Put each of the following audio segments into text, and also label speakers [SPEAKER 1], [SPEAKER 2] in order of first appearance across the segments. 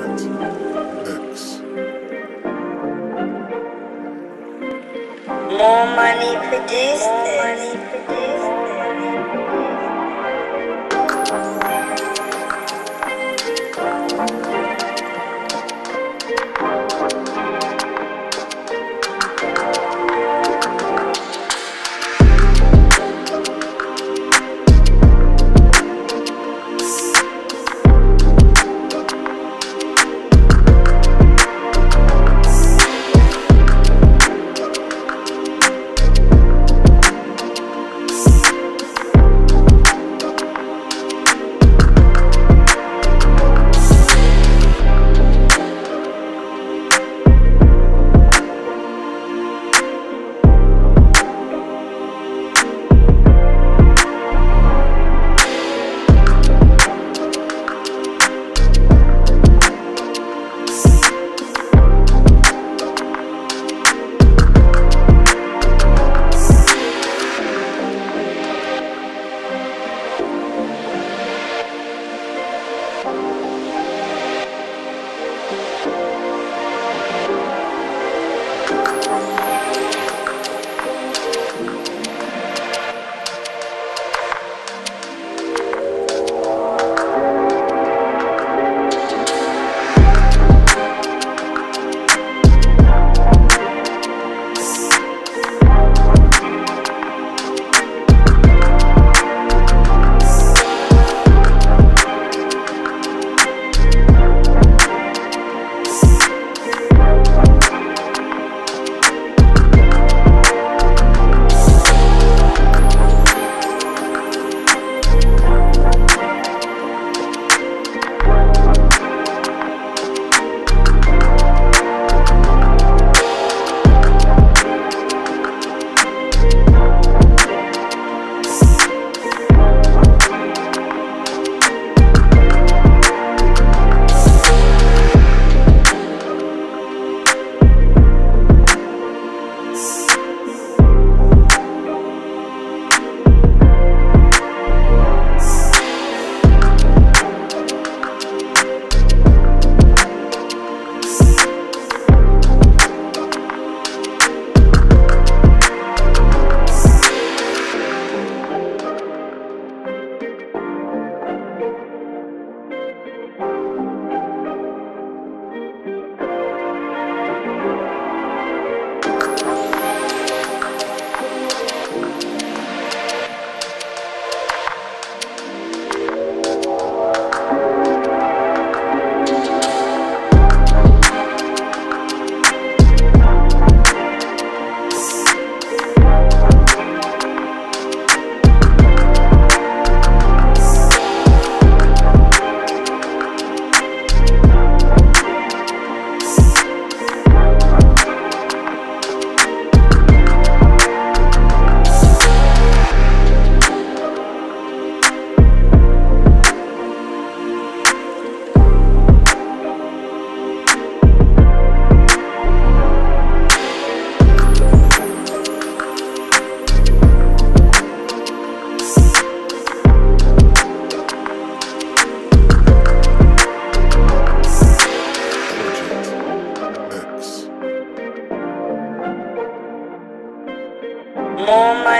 [SPEAKER 1] More money produced. More money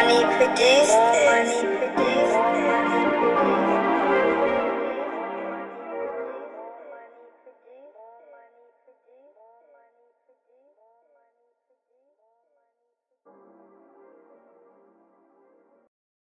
[SPEAKER 1] Money produced.